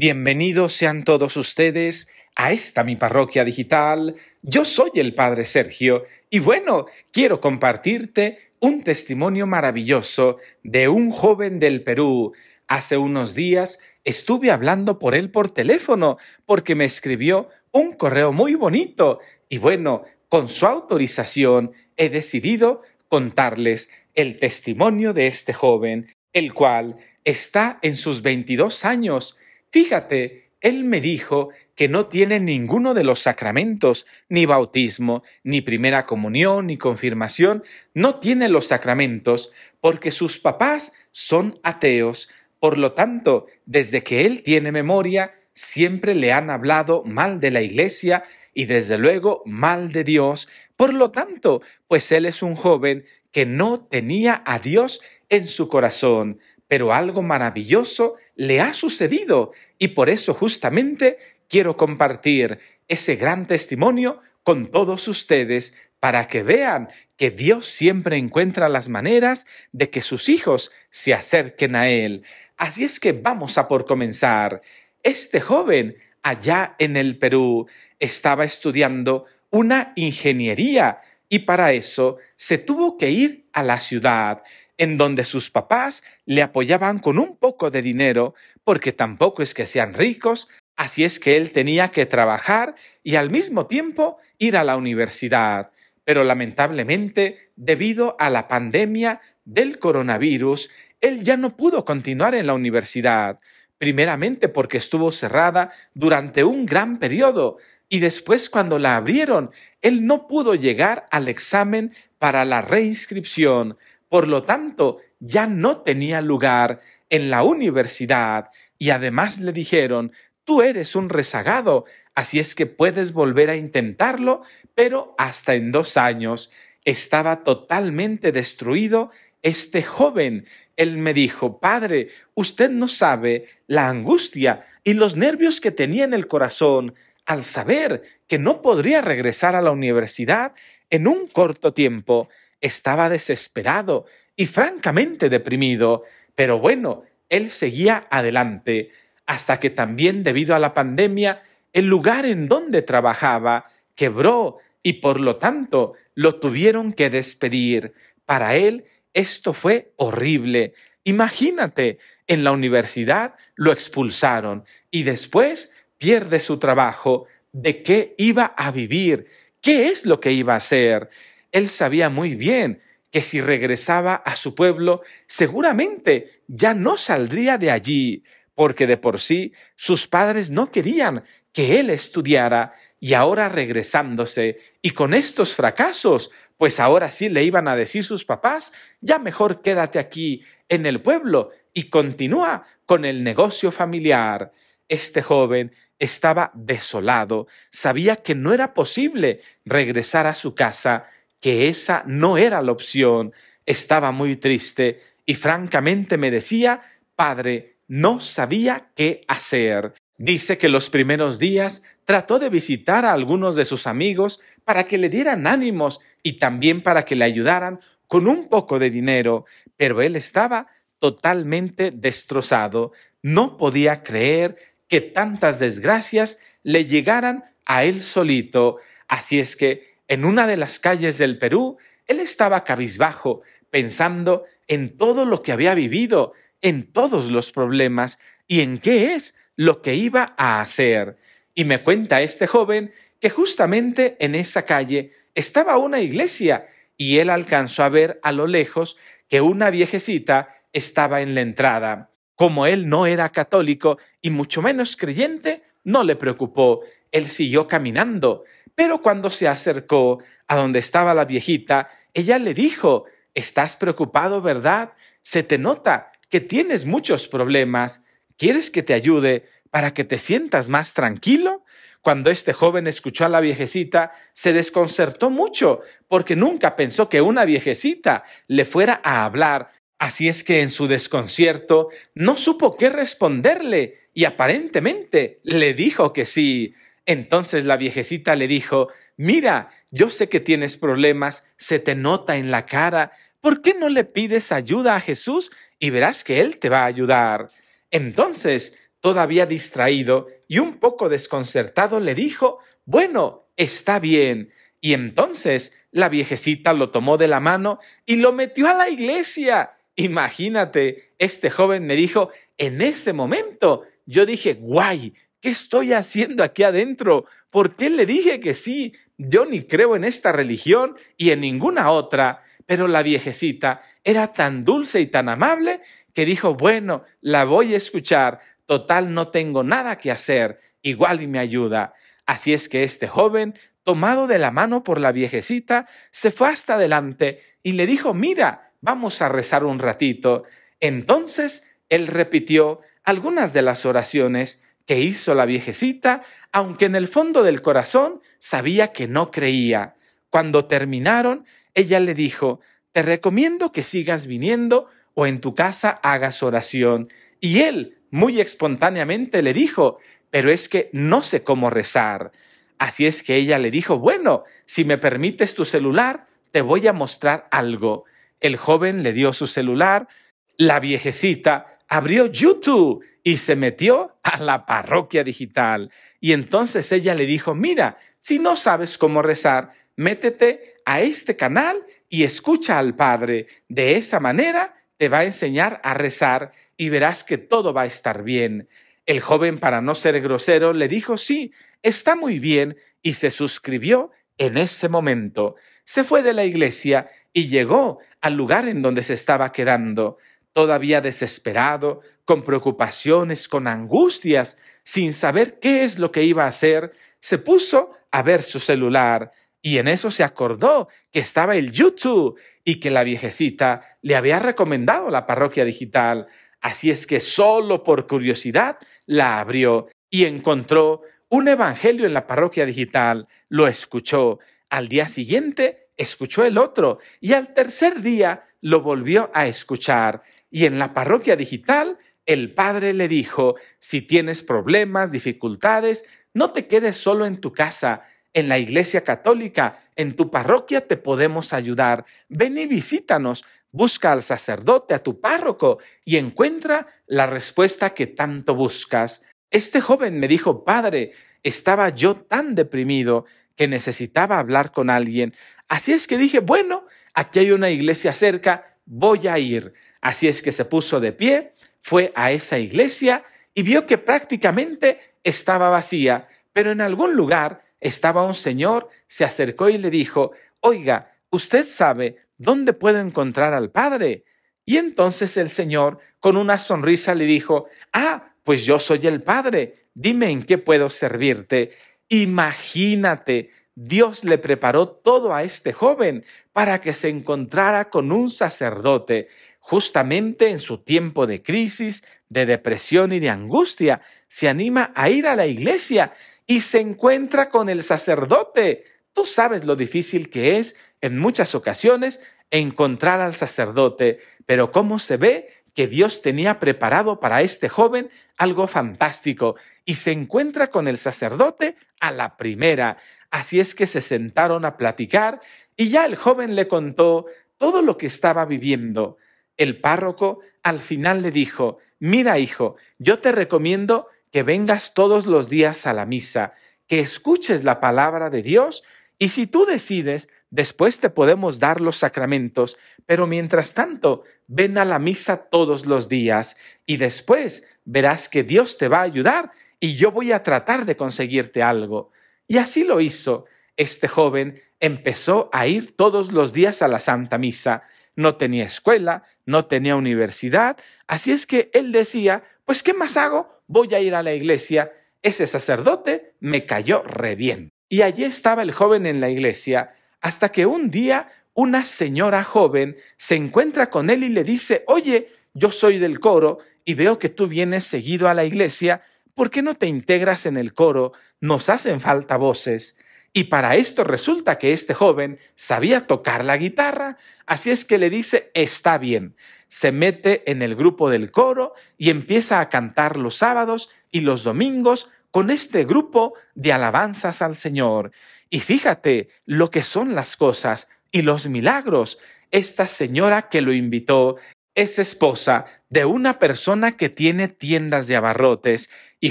Bienvenidos sean todos ustedes a esta mi parroquia digital. Yo soy el Padre Sergio y bueno, quiero compartirte un testimonio maravilloso de un joven del Perú. Hace unos días estuve hablando por él por teléfono porque me escribió un correo muy bonito y bueno, con su autorización he decidido contarles el testimonio de este joven, el cual está en sus 22 años Fíjate, él me dijo que no tiene ninguno de los sacramentos, ni bautismo, ni primera comunión, ni confirmación, no tiene los sacramentos, porque sus papás son ateos. Por lo tanto, desde que él tiene memoria, siempre le han hablado mal de la Iglesia y desde luego mal de Dios. Por lo tanto, pues él es un joven que no tenía a Dios en su corazón pero algo maravilloso le ha sucedido y por eso justamente quiero compartir ese gran testimonio con todos ustedes para que vean que Dios siempre encuentra las maneras de que sus hijos se acerquen a Él. Así es que vamos a por comenzar. Este joven allá en el Perú estaba estudiando una ingeniería y para eso se tuvo que ir a la ciudad en donde sus papás le apoyaban con un poco de dinero, porque tampoco es que sean ricos, así es que él tenía que trabajar y al mismo tiempo ir a la universidad. Pero lamentablemente, debido a la pandemia del coronavirus, él ya no pudo continuar en la universidad, primeramente porque estuvo cerrada durante un gran periodo, y después cuando la abrieron, él no pudo llegar al examen para la reinscripción, por lo tanto, ya no tenía lugar en la universidad y además le dijeron, tú eres un rezagado, así es que puedes volver a intentarlo, pero hasta en dos años estaba totalmente destruido este joven. Él me dijo, Padre, usted no sabe la angustia y los nervios que tenía en el corazón al saber que no podría regresar a la universidad en un corto tiempo estaba desesperado y francamente deprimido, pero bueno, él seguía adelante, hasta que también debido a la pandemia, el lugar en donde trabajaba quebró y por lo tanto lo tuvieron que despedir. Para él esto fue horrible. Imagínate, en la universidad lo expulsaron y después pierde su trabajo. ¿De qué iba a vivir? ¿Qué es lo que iba a hacer? Él sabía muy bien que si regresaba a su pueblo, seguramente ya no saldría de allí, porque de por sí sus padres no querían que él estudiara, y ahora regresándose y con estos fracasos, pues ahora sí le iban a decir sus papás, ya mejor quédate aquí en el pueblo y continúa con el negocio familiar. Este joven estaba desolado, sabía que no era posible regresar a su casa, que esa no era la opción, estaba muy triste y francamente me decía, Padre, no sabía qué hacer. Dice que los primeros días trató de visitar a algunos de sus amigos para que le dieran ánimos y también para que le ayudaran con un poco de dinero, pero él estaba totalmente destrozado. No podía creer que tantas desgracias le llegaran a él solito. Así es que en una de las calles del Perú, él estaba cabizbajo, pensando en todo lo que había vivido, en todos los problemas y en qué es lo que iba a hacer. Y me cuenta este joven que justamente en esa calle estaba una iglesia y él alcanzó a ver a lo lejos que una viejecita estaba en la entrada. Como él no era católico y mucho menos creyente, no le preocupó. Él siguió caminando pero cuando se acercó a donde estaba la viejita, ella le dijo, Estás preocupado, ¿verdad? Se te nota que tienes muchos problemas. ¿Quieres que te ayude para que te sientas más tranquilo? Cuando este joven escuchó a la viejecita, se desconcertó mucho, porque nunca pensó que una viejecita le fuera a hablar. Así es que en su desconcierto no supo qué responderle y aparentemente le dijo que sí. Entonces la viejecita le dijo, mira, yo sé que tienes problemas, se te nota en la cara, ¿por qué no le pides ayuda a Jesús y verás que Él te va a ayudar? Entonces todavía distraído y un poco desconcertado, le dijo, Bueno, está bien. Y entonces la viejecita lo tomó de la mano y lo metió a la iglesia. Imagínate, este joven me dijo, en ese momento yo dije, guay, ¿qué estoy haciendo aquí adentro? ¿Por qué le dije que sí? Yo ni creo en esta religión y en ninguna otra. Pero la viejecita era tan dulce y tan amable que dijo, bueno, la voy a escuchar, total no tengo nada que hacer, igual y me ayuda. Así es que este joven, tomado de la mano por la viejecita, se fue hasta adelante y le dijo, mira, vamos a rezar un ratito. Entonces él repitió algunas de las oraciones que hizo la viejecita, aunque en el fondo del corazón sabía que no creía. Cuando terminaron, ella le dijo, te recomiendo que sigas viniendo o en tu casa hagas oración. Y él, muy espontáneamente, le dijo, pero es que no sé cómo rezar. Así es que ella le dijo, bueno, si me permites tu celular, te voy a mostrar algo. El joven le dio su celular, la viejecita abrió YouTube y se metió a la parroquia digital. Y entonces ella le dijo, mira, si no sabes cómo rezar, métete a este canal y escucha al Padre. De esa manera te va a enseñar a rezar y verás que todo va a estar bien. El joven, para no ser grosero, le dijo, sí, está muy bien, y se suscribió en ese momento. Se fue de la iglesia y llegó al lugar en donde se estaba quedando, todavía desesperado, con preocupaciones, con angustias, sin saber qué es lo que iba a hacer, se puso a ver su celular y en eso se acordó que estaba el YouTube y que la viejecita le había recomendado la parroquia digital. Así es que solo por curiosidad la abrió y encontró un evangelio en la parroquia digital. Lo escuchó. Al día siguiente escuchó el otro y al tercer día lo volvió a escuchar. Y en la parroquia digital el padre le dijo, si tienes problemas, dificultades, no te quedes solo en tu casa, en la Iglesia Católica, en tu parroquia te podemos ayudar. Ven y visítanos. Busca al sacerdote, a tu párroco, y encuentra la respuesta que tanto buscas. Este joven me dijo, Padre, estaba yo tan deprimido que necesitaba hablar con alguien. Así es que dije, bueno, aquí hay una iglesia cerca, voy a ir. Así es que se puso de pie, fue a esa iglesia y vio que prácticamente estaba vacía, pero en algún lugar estaba un señor, se acercó y le dijo, Oiga, ¿usted sabe dónde puedo encontrar al Padre? Y entonces el Señor, con una sonrisa, le dijo, Ah, pues yo soy el Padre, dime en qué puedo servirte. Imagínate, Dios le preparó todo a este joven para que se encontrara con un sacerdote. Justamente en su tiempo de crisis, de depresión y de angustia, se anima a ir a la iglesia y se encuentra con el sacerdote. Tú sabes lo difícil que es en muchas ocasiones encontrar al sacerdote, pero cómo se ve que Dios tenía preparado para este joven algo fantástico y se encuentra con el sacerdote a la primera. Así es que se sentaron a platicar y ya el joven le contó todo lo que estaba viviendo. El párroco al final le dijo, mira hijo, yo te recomiendo que vengas todos los días a la misa, que escuches la palabra de Dios y si tú decides, después te podemos dar los sacramentos, pero mientras tanto, ven a la misa todos los días y después verás que Dios te va a ayudar y yo voy a tratar de conseguirte algo. Y así lo hizo. Este joven empezó a ir todos los días a la Santa Misa. No tenía escuela, no tenía universidad, así es que él decía, pues ¿qué más hago? voy a ir a la iglesia, ese sacerdote me cayó re bien. Y allí estaba el joven en la iglesia, hasta que un día una señora joven se encuentra con él y le dice, oye, yo soy del coro y veo que tú vienes seguido a la iglesia, ¿por qué no te integras en el coro? Nos hacen falta voces. Y para esto resulta que este joven sabía tocar la guitarra, así es que le dice, está bien, se mete en el grupo del coro y empieza a cantar los sábados y los domingos con este grupo de alabanzas al Señor. Y fíjate lo que son las cosas y los milagros. Esta señora que lo invitó es esposa de una persona que tiene tiendas de abarrotes y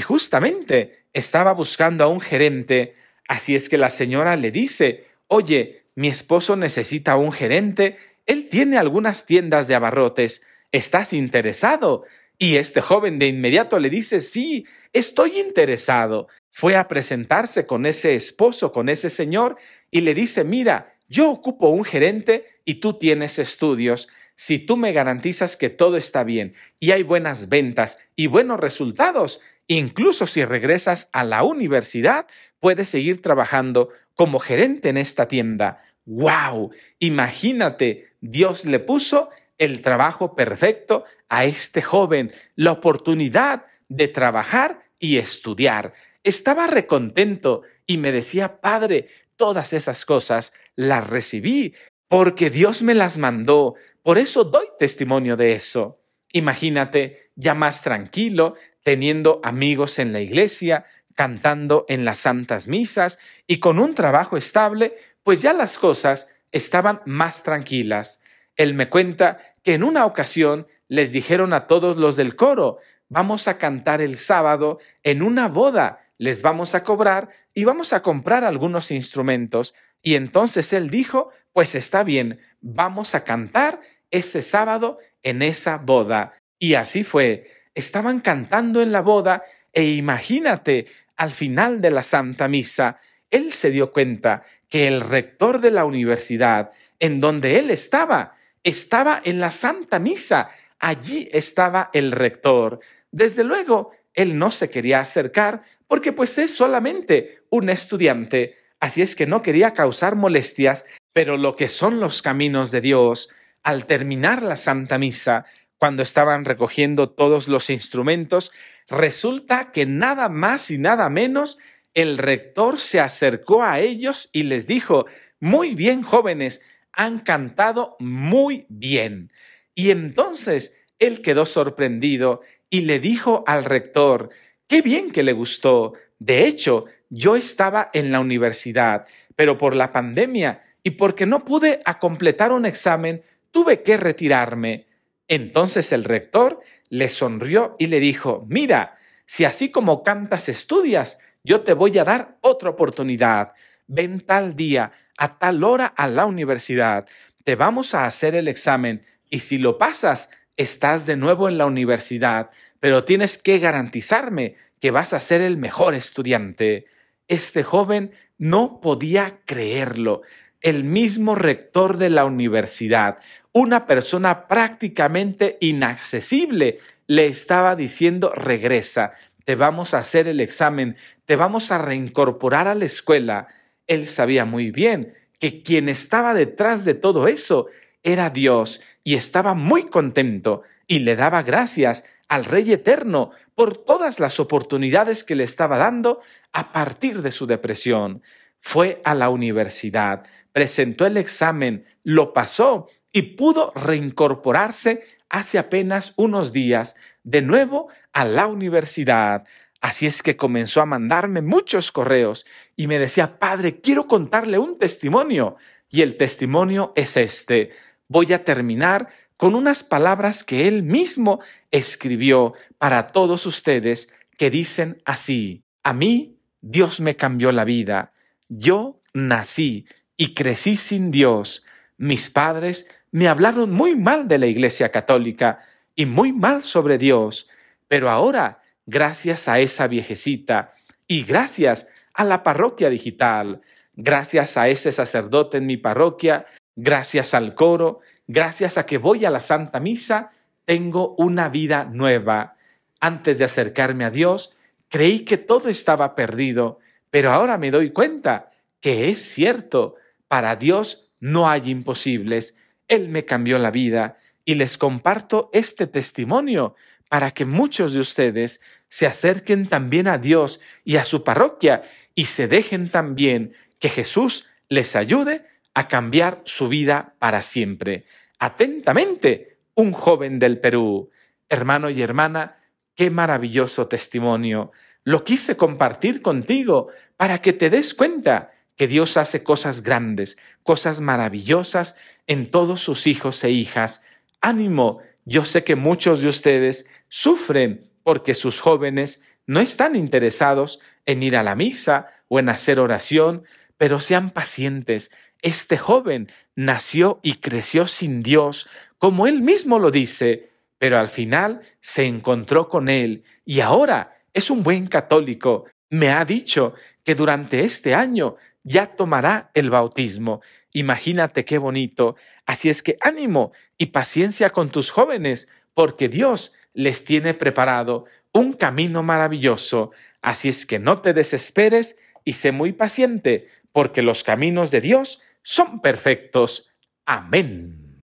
justamente estaba buscando a un gerente, así es que la señora le dice, oye, mi esposo necesita un gerente, él tiene algunas tiendas de abarrotes, ¿estás interesado? Y este joven de inmediato le dice, sí, estoy interesado. Fue a presentarse con ese esposo, con ese señor, y le dice, mira, yo ocupo un gerente y tú tienes estudios. Si tú me garantizas que todo está bien y hay buenas ventas y buenos resultados, incluso si regresas a la universidad, puedes seguir trabajando como gerente en esta tienda. ¡Wow! Imagínate, Dios le puso el trabajo perfecto a este joven, la oportunidad de trabajar y estudiar. Estaba recontento y me decía, Padre, todas esas cosas las recibí porque Dios me las mandó. Por eso doy testimonio de eso. Imagínate ya más tranquilo, teniendo amigos en la iglesia, cantando en las santas misas y con un trabajo estable, pues ya las cosas estaban más tranquilas. Él me cuenta que en una ocasión les dijeron a todos los del coro, vamos a cantar el sábado en una boda, les vamos a cobrar y vamos a comprar algunos instrumentos. Y entonces él dijo, pues está bien, vamos a cantar ese sábado en esa boda. Y así fue. Estaban cantando en la boda e imagínate, al final de la Santa Misa, él se dio cuenta que el rector de la universidad, en donde él estaba, estaba en la Santa Misa. Allí estaba el rector. Desde luego, él no se quería acercar porque pues es solamente un estudiante, así es que no quería causar molestias, pero lo que son los caminos de Dios, al terminar la Santa Misa, cuando estaban recogiendo todos los instrumentos, resulta que nada más y nada menos el rector se acercó a ellos y les dijo, muy bien jóvenes, han cantado muy bien. Y entonces él quedó sorprendido y le dijo al rector, qué bien que le gustó. De hecho, yo estaba en la universidad, pero por la pandemia y porque no pude a completar un examen, tuve que retirarme. Entonces el rector le sonrió y le dijo, mira, si así como cantas estudias, yo te voy a dar otra oportunidad. Ven tal día a tal hora a la universidad, te vamos a hacer el examen y si lo pasas, estás de nuevo en la universidad, pero tienes que garantizarme que vas a ser el mejor estudiante. Este joven no podía creerlo. El mismo rector de la universidad, una persona prácticamente inaccesible, le estaba diciendo regresa, te vamos a hacer el examen, te vamos a reincorporar a la escuela. Él sabía muy bien que quien estaba detrás de todo eso era Dios y estaba muy contento y le daba gracias al Rey Eterno por todas las oportunidades que le estaba dando a partir de su depresión. Fue a la universidad, presentó el examen, lo pasó y pudo reincorporarse hace apenas unos días de nuevo a la universidad. Así es que comenzó a mandarme muchos correos y me decía, Padre, quiero contarle un testimonio. Y el testimonio es este. Voy a terminar con unas palabras que él mismo escribió para todos ustedes que dicen así, a mí Dios me cambió la vida, yo nací y crecí sin Dios, mis padres me hablaron muy mal de la Iglesia Católica y muy mal sobre Dios, pero ahora gracias a esa viejecita y gracias a la parroquia digital, gracias a ese sacerdote en mi parroquia, gracias al coro, gracias a que voy a la Santa Misa, tengo una vida nueva. Antes de acercarme a Dios, creí que todo estaba perdido, pero ahora me doy cuenta que es cierto, para Dios no hay imposibles. Él me cambió la vida y les comparto este testimonio para que muchos de ustedes se acerquen también a Dios y a su parroquia y se dejen también que Jesús les ayude a cambiar su vida para siempre. Atentamente, un joven del Perú. Hermano y hermana, qué maravilloso testimonio. Lo quise compartir contigo para que te des cuenta que Dios hace cosas grandes, cosas maravillosas en todos sus hijos e hijas. Ánimo, Yo sé que muchos de ustedes sufren porque sus jóvenes no están interesados en ir a la misa o en hacer oración, pero sean pacientes. Este joven nació y creció sin Dios, como él mismo lo dice, pero al final se encontró con él y ahora es un buen católico. Me ha dicho que durante este año ya tomará el bautismo. Imagínate qué bonito. Así es que ánimo y paciencia con tus jóvenes, porque Dios les tiene preparado un camino maravilloso. Así es que no te desesperes y sé muy paciente, porque los caminos de Dios son perfectos. Amén.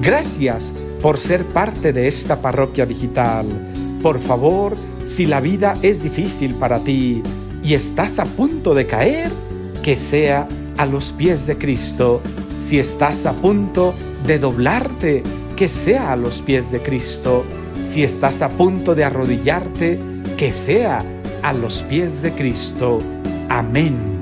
Gracias por ser parte de esta parroquia digital. Por favor, si la vida es difícil para ti y estás a punto de caer, que sea a los pies de Cristo. Si estás a punto de doblarte, que sea a los pies de Cristo. Si estás a punto de arrodillarte, que sea a los pies de Cristo. Amén.